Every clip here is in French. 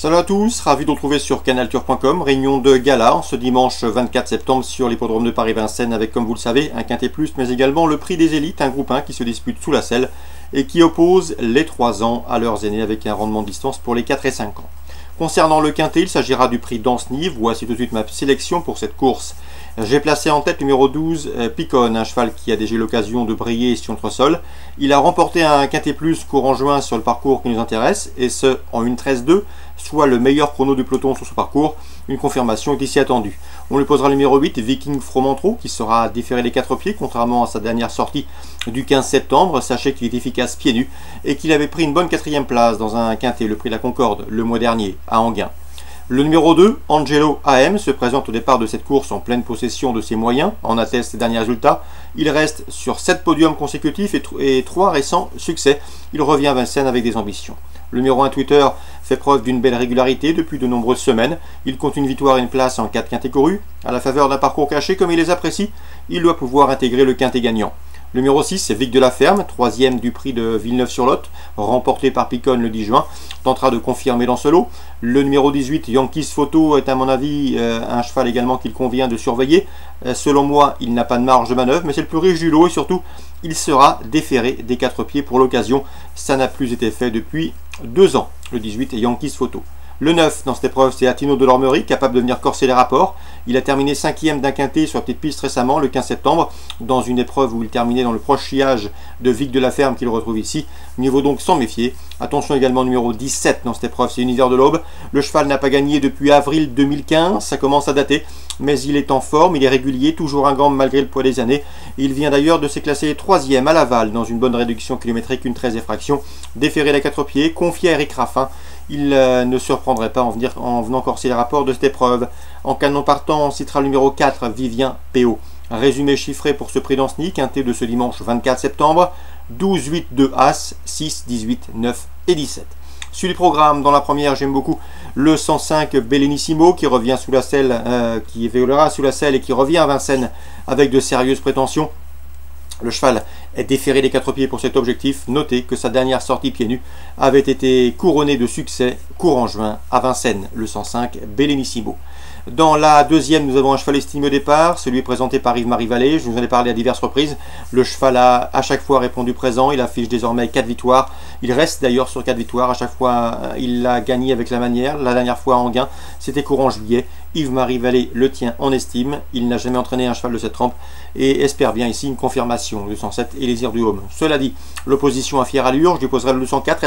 Salut à tous, ravi de vous retrouver sur canaltour.com, réunion de gala ce dimanche 24 septembre sur l'hippodrome de Paris-Vincennes avec comme vous le savez un quintet plus mais également le prix des élites, un groupe 1 qui se dispute sous la selle et qui oppose les 3 ans à leurs aînés avec un rendement de distance pour les 4 et 5 ans. Concernant le quintet, il s'agira du prix Nive. voici tout de suite ma sélection pour cette course. J'ai placé en tête numéro 12 euh, Picon, un cheval qui a déjà l'occasion de briller sur notre sol. Il a remporté un quintet plus courant juin sur le parcours qui nous intéresse et ce en une 13-2 soit le meilleur chrono du peloton sur ce parcours. Une confirmation est ici attendue. On lui posera le numéro 8, Viking Fromentro, qui sera déféré les quatre pieds, contrairement à sa dernière sortie du 15 septembre. Sachez qu'il est efficace pieds nus et qu'il avait pris une bonne quatrième place dans un quintet, le prix de la Concorde, le mois dernier, à Anguin. Le numéro 2, Angelo AM, se présente au départ de cette course en pleine possession de ses moyens, en atteste ses derniers résultats. Il reste sur 7 podiums consécutifs et 3 récents succès. Il revient à Vincennes avec des ambitions. Le numéro 1 Twitter fait preuve d'une belle régularité depuis de nombreuses semaines. Il compte une victoire et une place en 4 quintés courus. À la faveur d'un parcours caché comme il les apprécie, il doit pouvoir intégrer le quintet gagnant. Le numéro 6, c'est Vic de la Ferme, troisième du prix de Villeneuve-sur-Lot, remporté par Picon le 10 juin, tentera de confirmer dans ce lot. Le numéro 18, Yankees Photo, est à mon avis euh, un cheval également qu'il convient de surveiller. Euh, selon moi, il n'a pas de marge de manœuvre, mais c'est le plus riche du lot et surtout, il sera déféré des quatre pieds pour l'occasion. Ça n'a plus été fait depuis deux ans. Le 18 est Yankees Photo. Le 9 dans cette épreuve, c'est Atino de l'Ormerie, capable de venir corser les rapports. Il a terminé cinquième d'un quintet sur petite piste récemment, le 15 septembre, dans une épreuve où il terminait dans le proche sillage de Vic de la Ferme qu'il retrouve ici. Niveau donc sans méfier. Attention également numéro 17 dans cette épreuve, c'est Univers de l'Aube. Le cheval n'a pas gagné depuis avril 2015, ça commence à dater, mais il est en forme, il est régulier, toujours un grand malgré le poids des années. Il vient d'ailleurs de s'éclasser troisième à Laval dans une bonne réduction kilométrique, une 13 effraction, déféré les quatre pieds, confié à Eric Raffin il euh, ne surprendrait pas en, venir, en venant corser les rapports de cette épreuve. En canon partant, on citera le numéro 4, Vivien PO. Résumé chiffré pour ce prix d'Ansnick, un T de ce dimanche 24 septembre, 12, 8, 2 As, 6, 18, 9 et 17. Sur les programmes, dans la première, j'aime beaucoup le 105 Bellenissimo qui revient sous la selle, euh, qui évoluera sous la selle et qui revient à Vincennes avec de sérieuses prétentions. Le cheval est déféré des quatre pieds pour cet objectif. Notez que sa dernière sortie pieds nus avait été couronnée de succès courant juin à Vincennes, le 105 Bellenissimo. Dans la deuxième, nous avons un cheval estimé au départ, celui présenté par Yves-Marie Vallée. Je vous en ai parlé à diverses reprises. Le cheval a à chaque fois répondu présent. Il affiche désormais 4 victoires. Il reste d'ailleurs sur 4 victoires. À chaque fois, il l'a gagné avec la manière. La dernière fois en gain, c'était courant juillet. Yves-Marie Vallée le tient en estime. Il n'a jamais entraîné un cheval de cette trempe et espère bien ici une confirmation. Le 107 et les du Home. Cela dit, l'opposition à fière allure, je lui le 204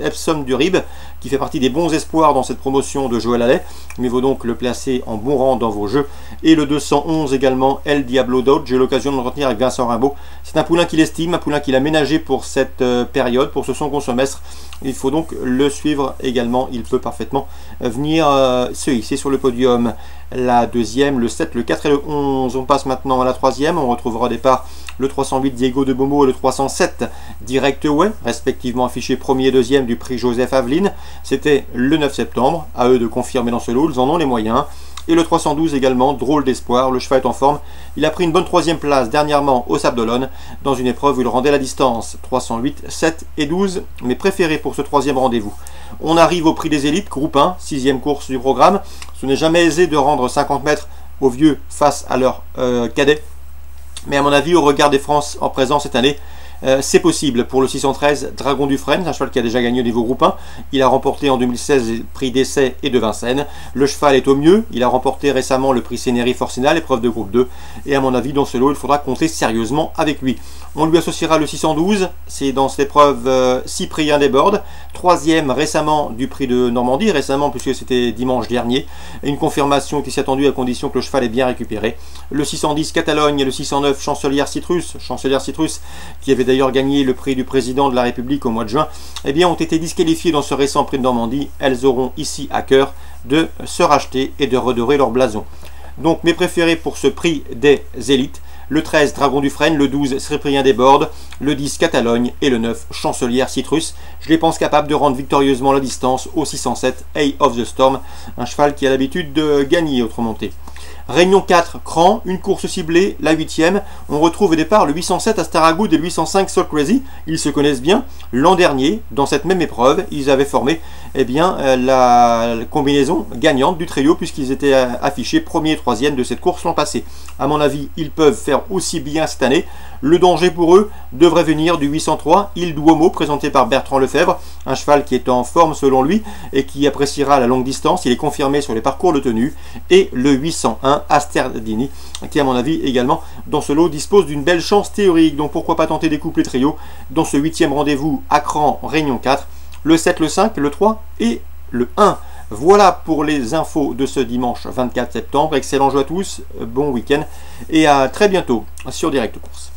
Epsom du Rib, qui fait partie des bons espoirs dans cette promotion de Joël Allais. Il vaut donc le placer en bon rang dans vos jeux. Et le 211 également, El Diablo Dodge. J'ai l'occasion de le retenir avec Vincent Rimbaud. C'est un poulain qu'il estime, un poulain qu'il a ménagé pour cette euh, période, pour ce second semestre. Il faut donc le suivre également. Il peut parfaitement venir euh, se hisser sur le podium. La deuxième, le 7, le 4 et le 11. On passe maintenant à la troisième. On retrouvera au départ le 308 Diego de Bomo et le 307 Direct Way, respectivement affichés premier et deuxième du prix Joseph Aveline. C'était le 9 septembre. À eux de confirmer dans ce lot. Ils en ont les moyens. Et le 312 également, drôle d'espoir, le cheval est en forme. Il a pris une bonne troisième place dernièrement au Sable d'Olonne, dans une épreuve où il rendait la distance. 308, 7 et 12, mais préféré pour ce troisième rendez-vous. On arrive au prix des élites, groupe 1, sixième course du programme. Ce n'est jamais aisé de rendre 50 mètres aux vieux face à leurs euh, cadets. Mais à mon avis, au regard des France en présence cette année, euh, c'est possible pour le 613 Dragon du Frêne, un cheval qui a déjà gagné au niveau groupe 1. Il a remporté en 2016 le prix d'essai et de Vincennes. Le cheval est au mieux. Il a remporté récemment le prix Sénéry Forcinal, épreuve de groupe 2. Et à mon avis, dans ce lot, il faudra compter sérieusement avec lui. On lui associera le 612. C'est dans cette épreuve euh, Cyprien Desbordes. Troisième récemment du prix de Normandie, récemment puisque c'était dimanche dernier. Une confirmation qui s'est attendue à condition que le cheval est bien récupéré. Le 610 Catalogne et le 609 Chancelière Citrus. Chancelière Citrus qui avait d'ailleurs gagné le prix du président de la République au mois de juin, eh bien, ont été disqualifiées dans ce récent prix de Normandie. Elles auront ici à cœur de se racheter et de redorer leur blason. Donc mes préférés pour ce prix des élites, le 13 Dragon du Frêne, le 12 Sréprien des Bordes, le 10 Catalogne et le 9 Chancelière Citrus. Je les pense capables de rendre victorieusement la distance au 607 Eye of the Storm, un cheval qui a l'habitude de gagner autre montée. Réunion 4, Cran, une course ciblée, la 8ème. On retrouve au départ le 807 Astaragoud et le 805 Soul Crazy. Ils se connaissent bien. L'an dernier, dans cette même épreuve, ils avaient formé eh bien, euh, la combinaison gagnante du trio puisqu'ils étaient euh, affichés premier et troisième de cette course l'an passé. À mon avis, ils peuvent faire aussi bien cette année. Le danger pour eux devrait venir du 803 Il Duomo présenté par Bertrand Lefebvre, un cheval qui est en forme selon lui et qui appréciera la longue distance. Il est confirmé sur les parcours de tenue. Et le 801 Asterdini qui à mon avis également dans ce lot dispose d'une belle chance théorique. Donc pourquoi pas tenter des couples trio dans ce huitième rendez-vous à Cran Réunion 4 le 7, le 5, le 3 et le 1. Voilà pour les infos de ce dimanche 24 septembre. Excellent jeu à tous, bon week-end et à très bientôt sur Direct Course.